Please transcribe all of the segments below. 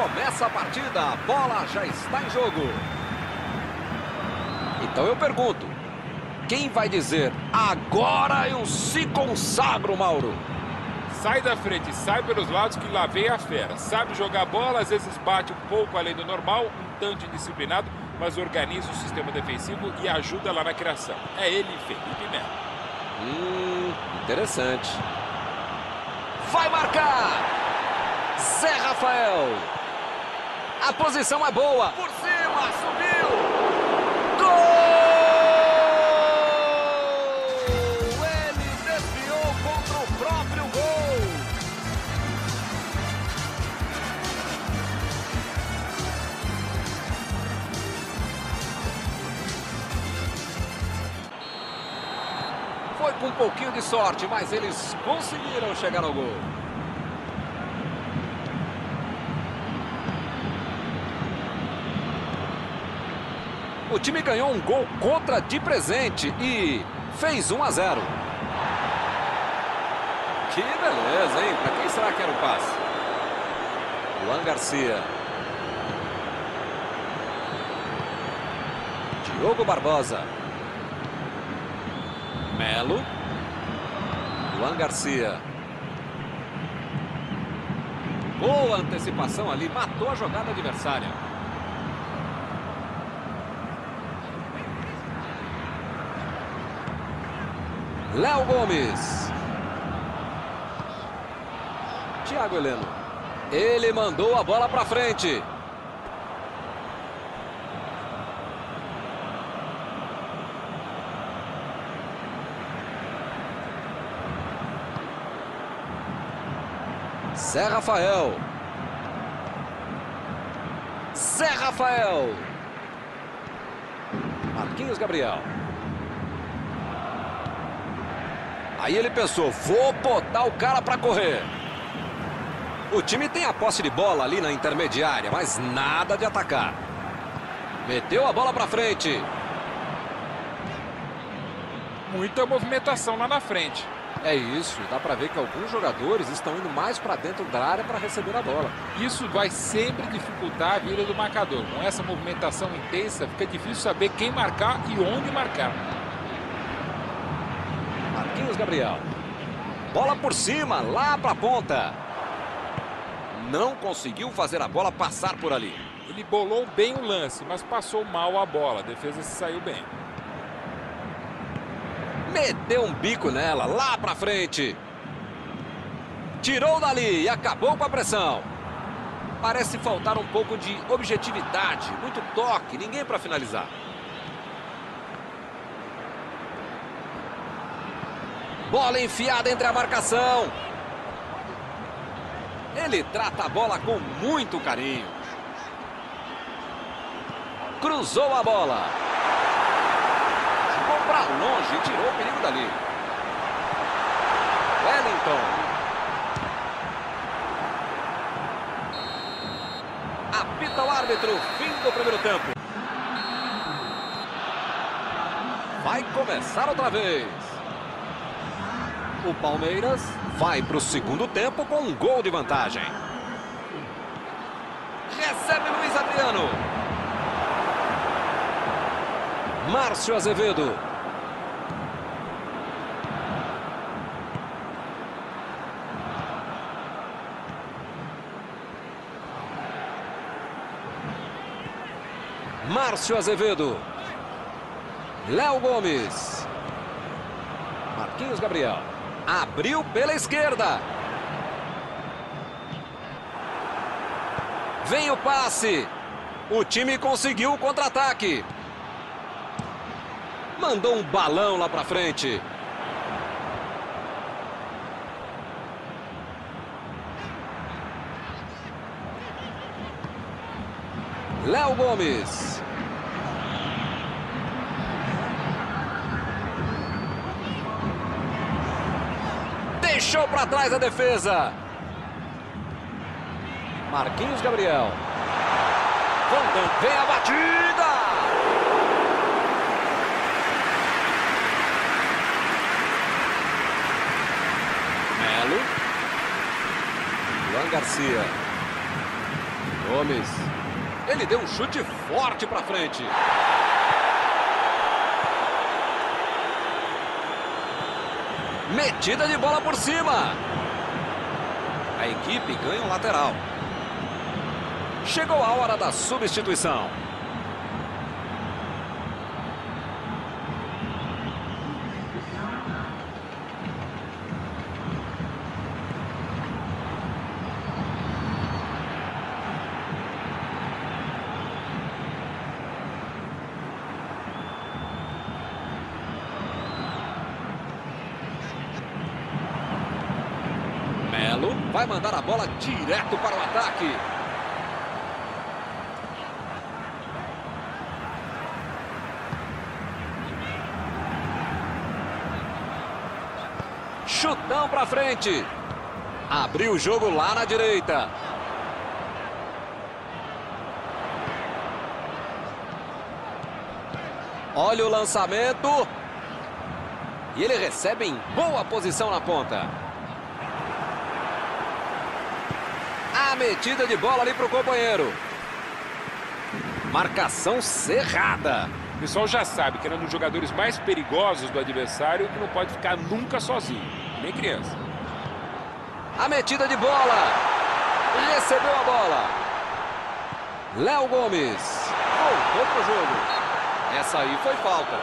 começa a partida, a bola já está em jogo. Então eu pergunto, quem vai dizer, agora eu se consagro, Mauro? Sai da frente, sai pelos lados que lá vem a fera. Sabe jogar bola, às vezes bate um pouco além do normal, um tanto indisciplinado, mas organiza o sistema defensivo e ajuda lá na criação. É ele, Felipe Melo. Hum, interessante. Vai marcar! Zé Rafael. A posição é boa. Por cima, subiu. Gol! Ele desviou contra o próprio gol. Foi com um pouquinho de sorte, mas eles conseguiram chegar ao gol. O time ganhou um gol contra de presente e fez 1 a 0. Que beleza, hein? Para quem será que era o passe? Luan Garcia. Diogo Barbosa. Melo. Luan Garcia. Boa antecipação ali, matou a jogada adversária. Léo Gomes. Thiago Heleno. Ele mandou a bola para frente. Zé Rafael. Zé Rafael. Marquinhos Gabriel. Aí ele pensou, vou botar o cara para correr. O time tem a posse de bola ali na intermediária, mas nada de atacar. Meteu a bola para frente. Muita movimentação lá na frente. É isso, dá para ver que alguns jogadores estão indo mais para dentro da área para receber a bola. Isso vai sempre dificultar a vida do marcador. Com essa movimentação intensa, fica difícil saber quem marcar e onde marcar. Marquinhos Gabriel. Bola por cima, lá para a ponta. Não conseguiu fazer a bola passar por ali. Ele bolou bem o lance, mas passou mal a bola. A defesa se saiu bem. Meteu um bico nela, lá pra frente. Tirou dali e acabou com a pressão. Parece faltar um pouco de objetividade, muito toque, ninguém para finalizar. Bola enfiada entre a marcação. Ele trata a bola com muito carinho. Cruzou a bola. Jogou para longe e tirou o perigo dali. Wellington. Apita o árbitro. Fim do primeiro tempo. Vai começar outra vez. O Palmeiras vai para o segundo tempo com um gol de vantagem. Recebe Luiz Adriano. Márcio Azevedo. Márcio Azevedo. Léo Gomes. Marquinhos Gabriel. Abriu pela esquerda. Vem o passe. O time conseguiu o contra-ataque. Mandou um balão lá pra frente. Léo Gomes. Deixou para trás a defesa. Marquinhos Gabriel. Vem a batida. Melo. Luan Garcia. Gomes. Ele deu um chute forte para frente. Metida de bola por cima. A equipe ganha um lateral. Chegou a hora da substituição. Vai mandar a bola direto para o ataque. Chutão para frente. Abriu o jogo lá na direita. Olha o lançamento. E ele recebe em boa posição na ponta. Metida de bola ali para o companheiro. Marcação cerrada. O pessoal já sabe que era um dos jogadores mais perigosos do adversário que não pode ficar nunca sozinho, nem criança. A metida de bola. Recebeu a bola. Léo Gomes. Voltou para o jogo. Essa aí foi falta.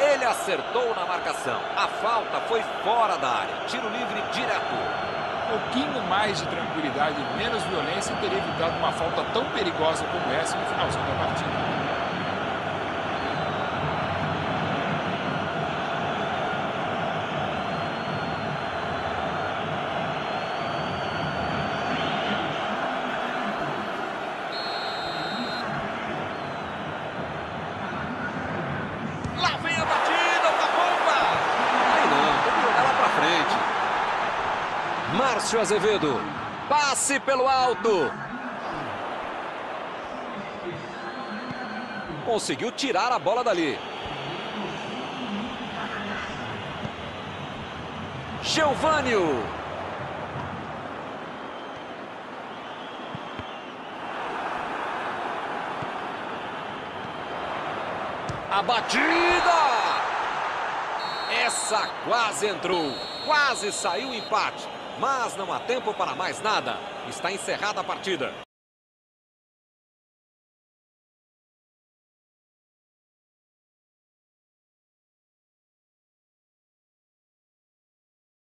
Ele acertou na marcação. A falta foi fora da área. Tiro livre direto. Pouquinho mais de tranquilidade, menos violência teria evitado uma falta tão perigosa como essa no finalzinho da partida. Lá vem a batida pra bomba. Aí não, tem que jogar lá pra frente. Márcio Azevedo. Passe pelo alto. Conseguiu tirar a bola dali. Geovânio. A batida! Essa quase entrou, quase saiu o empate, mas não há tempo para mais nada. Está encerrada a partida.